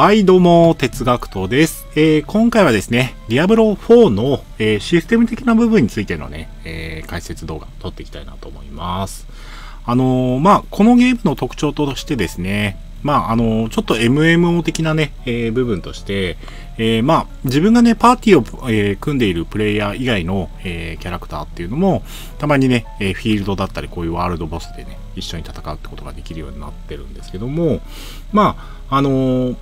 はい、どうも、哲学とです。えー今回はですね、ディアブロ4の、えーシステム的な部分についてのね、えー解説動画撮っていきたいなと思います。あのまあ、このゲームの特徴としてですね、まあ、あのちょっと MMO 的なね、え部分として、えまあ、自分がね、パーティーを、え組んでいるプレイヤー以外の、えキャラクターっていうのも、たまにね、えフィールドだったり、こういうワールドボスでね、一緒に戦うってことができるようになってるんですけども、まあ、あのー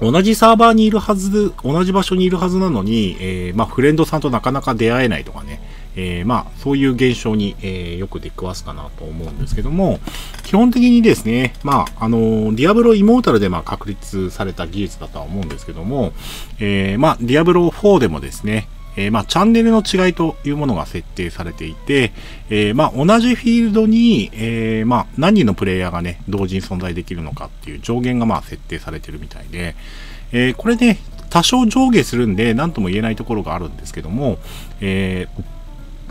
同じサーバーにいるはず、同じ場所にいるはずなのに、えーまあ、フレンドさんとなかなか出会えないとかね、えーまあ、そういう現象に、えーよく出くわすかなと思うんですけども、基本的にですね、まあ、あのディアブロイモータルでまあ確立された技術だとは思うんですけども、えまあ、ディアブロ4でもですね、えーまあ、チャンネルの違いというものが設定されていて、えーまあ、同じフィールドに、えーまあ、何人のプレイヤーがね、同時に存在できるのかっていう上限がまあ設定されてるみたいで、えこれね、多少上下するんで、何とも言えないところがあるんですけども、えー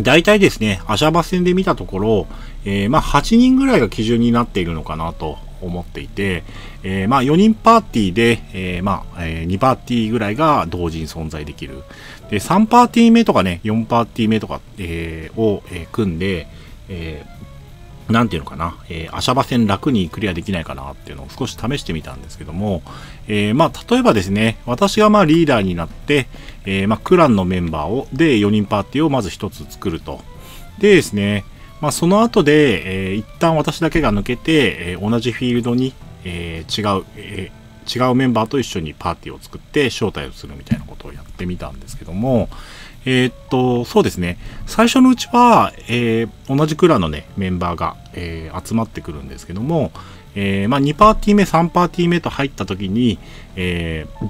大体ですね、アシャバ戦で見たところ、えーまあ8人ぐらいが基準になっているのかなと思っていて、えーまあ4人パーティーで、えーまあ、え2パーティーぐらいが同時に存在できる。で、3パーティー目とかね、4パーティー目とか、えーを、えー組んで、えーなんていうのかな、えー、アシャバ戦楽にクリアできないかなっていうのを少し試してみたんですけども、えーまあ、例えばですね、私がまあリーダーになって、えーまあ、クランのメンバーを、で、4人パーティーをまず1つ作ると。でですね、まあ、その後で、えー一旦私だけが抜けて、えー同じフィールドに、えー違う、えー違うメンバーと一緒にパーティーを作って招待をするみたいなことをやってみたんですけども、えーっと、そうですね。最初のうちは、えー同じクラのね、メンバーが、えー集まってくるんですけども、えーまあ、2パーティー目、3パーティー目と入った時に、えー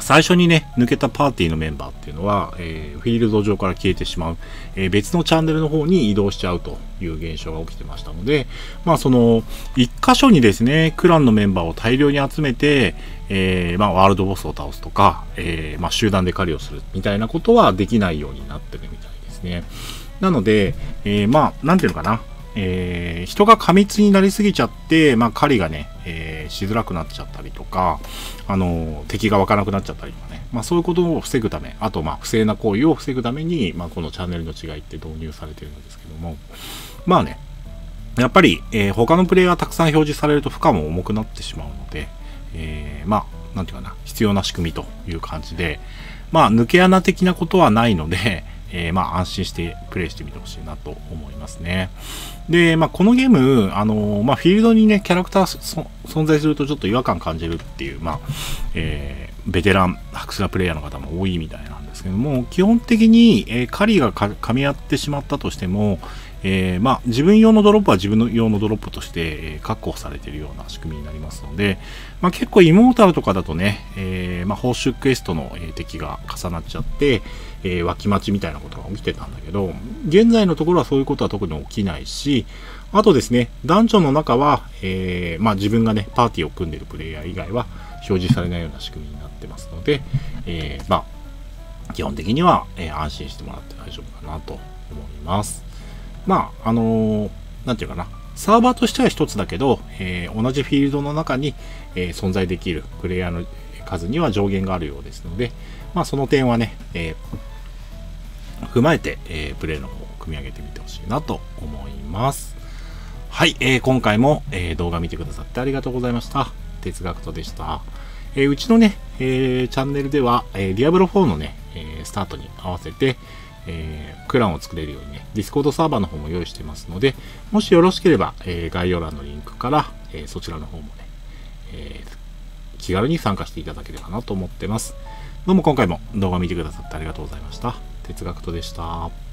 最初にね、抜けたパーティーのメンバーっていうのは、えーフィールド上から消えてしまう、えー別のチャンネルの方に移動しちゃうという現象が起きてましたので、まあその、一箇所にですね、クランのメンバーを大量に集めて、えーまあワールドボスを倒すとか、えまあ集団で狩りをするみたいなことはできないようになってるみたいですね。なので、えまあ、なんていうのかな、えー人が過密になりすぎちゃって、まあ、狩りがね、えーしづらくなっちゃったりとか、あのー敵が湧かなくなっちゃったりとかね、まあ、そういうことを防ぐため、あと、まあ、不正な行為を防ぐために、まあ、このチャンネルの違いって導入されてるんですけども、まあね、やっぱり、えー他のプレイヤーがたくさん表示されると負荷も重くなってしまうので、えーまあ、なんていうかな、必要な仕組みという感じで、まあ、抜け穴的なことはないので、えーまあ、安心してプレイしてみてほしいなと思いますね。で、まあ、このゲーム、あのまあ、フィールドにね、キャラクター存在するとちょっと違和感感じるっていう、まあ、えーベテラン、白砂プレイヤーの方も多いみたいなんですけども、基本的に、えー狩りがか噛み合ってしまったとしても、えーまあ、自分用のドロップは自分用のドロップとして、えー確保されているような仕組みになりますので、まあ、結構イモータルとかだとね、えーまあ、報酬クエストの、えー敵が重なっちゃって、えー脇待ちみたいなことが起きてたんだけど、現在のところはそういうことは特に起きないし、あとですね、ダンジョンの中は、えーまあ、自分がね、パーティーを組んでるプレイヤー以外は表示されないような仕組みになってますので、えーまあ、基本的には、え安心してもらって大丈夫かなと思います。まあ、あのーなんていうかな、サーバーとしては一つだけど、えー同じフィールドの中に、えー存在できるプレイヤーの数には上限があるようですので、まあ、その点はね、えー踏まえて、えープレイの方を組み上げてみてほしいなと思います。はい、えー今回も、えー動画見てくださってありがとうございました。哲学とでした。えーうちのね、えーチャンネルでは、えー、ディアブロ4のね、えースタートに合わせて、えークランを作れるようにね、ディスコードサーバーの方も用意してますので、もしよろしければ、えー概要欄のリンクから、えーそちらの方もね、えー気軽に参加していただければなと思ってます。どうも今回も動画見てくださってありがとうございました。哲学とでした。